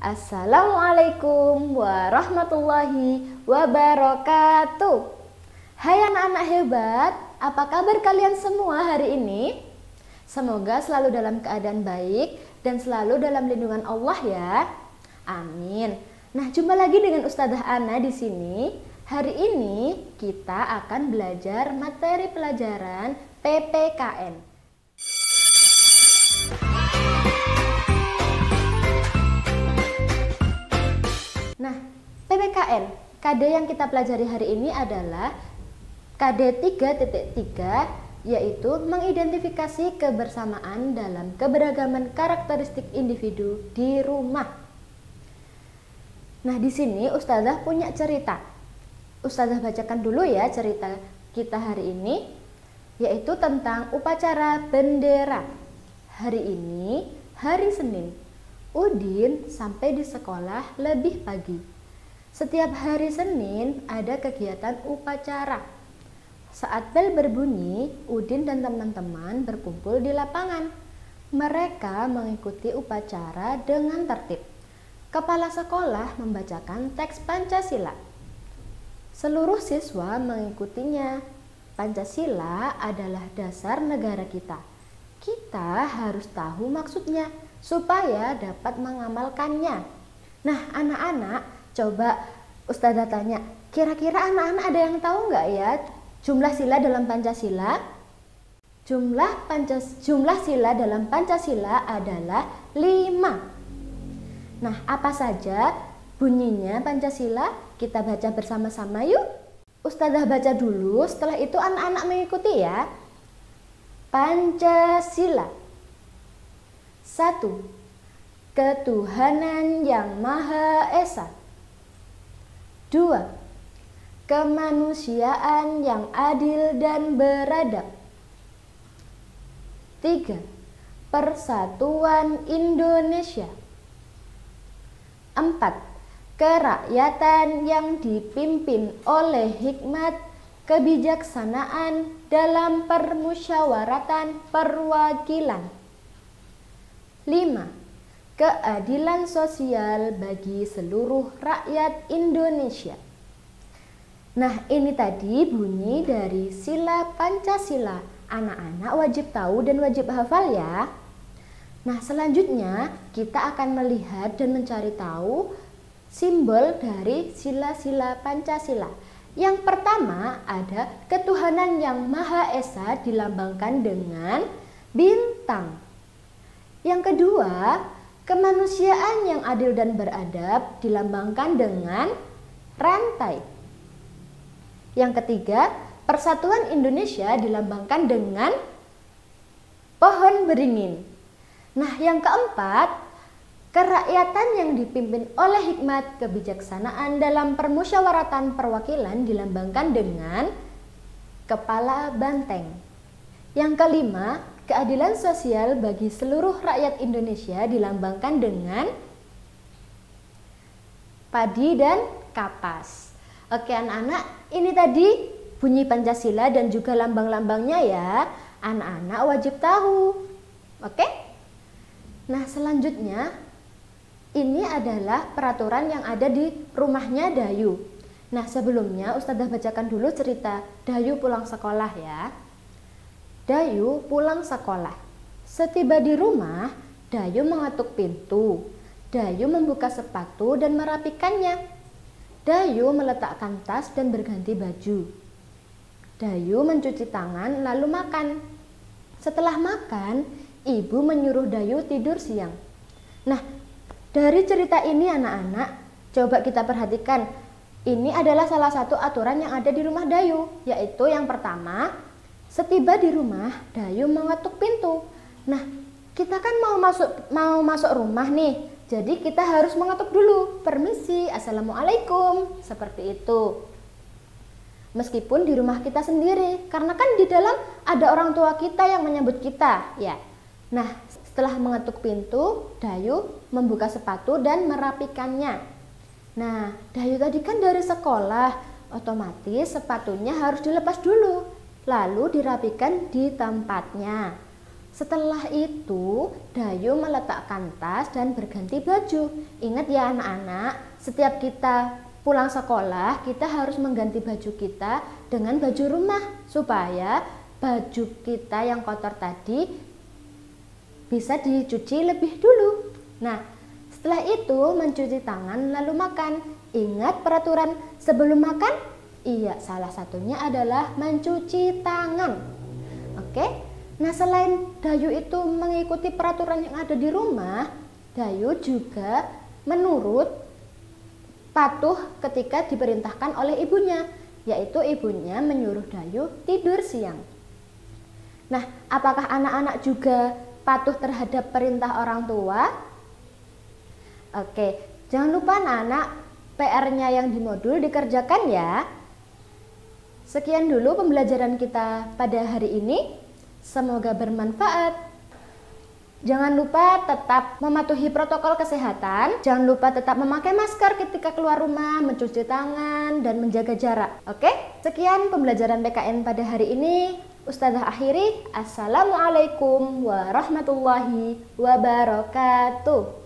Assalamualaikum warahmatullahi wabarakatuh. Hai anak-anak hebat, apa kabar kalian semua hari ini? Semoga selalu dalam keadaan baik dan selalu dalam lindungan Allah ya. Amin. Nah, jumpa lagi dengan Ustazah Ana di sini. Hari ini kita akan belajar materi pelajaran PPKN. Nah, PPKN, KD yang kita pelajari hari ini adalah KD 3.3 yaitu mengidentifikasi kebersamaan dalam keberagaman karakteristik individu di rumah. Nah, di sini Ustazah punya cerita. Ustazah bacakan dulu ya cerita kita hari ini yaitu tentang upacara bendera. Hari ini hari Senin Udin sampai di sekolah lebih pagi. Setiap hari Senin ada kegiatan upacara. Saat bel berbunyi, Udin dan teman-teman berkumpul di lapangan. Mereka mengikuti upacara dengan tertib. Kepala sekolah membacakan teks Pancasila. Seluruh siswa mengikutinya. Pancasila adalah dasar negara kita. Kita harus tahu maksudnya supaya dapat mengamalkannya. Nah, anak-anak, coba Ustazah tanya, kira-kira anak-anak ada yang tahu nggak ya jumlah sila dalam Pancasila? Jumlah Pancas jumlah sila dalam Pancasila adalah 5. Nah, apa saja bunyinya Pancasila? Kita baca bersama-sama yuk. Ustazah baca dulu, setelah itu anak-anak mengikuti ya. Pancasila satu, ketuhanan yang Maha Esa. Dua, kemanusiaan yang adil dan beradab. Tiga, persatuan Indonesia. Empat, kerakyatan yang dipimpin oleh hikmat kebijaksanaan dalam permusyawaratan perwakilan. 5. Keadilan sosial bagi seluruh rakyat Indonesia. Nah, ini tadi bunyi dari sila Pancasila. Anak-anak wajib tahu dan wajib hafal ya. Nah, selanjutnya kita akan melihat dan mencari tahu simbol dari sila-sila Pancasila. Yang pertama ada ketuhanan yang Maha Esa dilambangkan dengan bintang. Yang kedua, kemanusiaan yang adil dan beradab dilambangkan dengan rantai. Yang ketiga, persatuan Indonesia dilambangkan dengan pohon beringin. Nah, yang keempat, kerakyatan yang dipimpin oleh hikmat kebijaksanaan dalam permusyawaratan perwakilan dilambangkan dengan kepala banteng. Yang kelima, Keadilan sosial bagi seluruh rakyat Indonesia dilambangkan dengan padi dan kapas. Oke anak-anak, ini tadi bunyi Pancasila dan juga lambang-lambangnya ya. Anak-anak wajib tahu. Oke? Nah, selanjutnya ini adalah peraturan yang ada di rumahnya Dayu. Nah, sebelumnya Ustazah bacakan dulu cerita Dayu pulang sekolah ya. Dayu pulang sekolah. Setiba di rumah, Dayu mengetuk pintu. Dayu membuka sepatu dan merapikannya. Dayu meletakkan tas dan berganti baju. Dayu mencuci tangan lalu makan. Setelah makan, ibu menyuruh Dayu tidur siang. Nah, dari cerita ini anak-anak, coba kita perhatikan. Ini adalah salah satu aturan yang ada di rumah Dayu, yaitu yang pertama, Setiba di rumah, Dayu mengetuk pintu. Nah, kita kan mau masuk mau masuk rumah nih. Jadi kita harus mengetuk dulu. Permisi, Assalamualaikum. Seperti itu. Meskipun di rumah kita sendiri, karena kan di dalam ada orang tua kita yang menyambut kita, ya. Nah, setelah mengetuk pintu, Dayu membuka sepatu dan merapikannya. Nah, Dayu tadi kan dari sekolah, otomatis sepatunya harus dilepas dulu lalu dirapikan di tempatnya. Setelah itu, Dayu meletakkan tas dan berganti baju. Ingat ya anak-anak, setiap kita pulang sekolah, kita harus mengganti baju kita dengan baju rumah supaya baju kita yang kotor tadi bisa dicuci lebih dulu. Nah, setelah itu mencuci tangan lalu makan. Ingat peraturan sebelum makan? Iya, salah satunya adalah mencuci tangan. Oke? Nah, selain Dayu itu mengikuti peraturan yang ada di rumah, Dayu juga menurut patuh ketika diperintahkan oleh ibunya, yaitu ibunya menyuruh Dayu tidur siang. Nah, apakah anak-anak juga patuh terhadap perintah orang tua? Oke, jangan lupa anak-anak PR-nya yang di modul dikerjakan ya. Sekian dulu pembelajaran kita pada hari ini. Semoga bermanfaat. Jangan lupa tetap mematuhi protokol kesehatan. Jangan lupa tetap memakai masker ketika keluar rumah, mencuci tangan, dan menjaga jarak. Oke, sekian pembelajaran PKN pada hari ini. Ustazah akhiri, Assalamualaikum warahmatullahi wabarakatuh.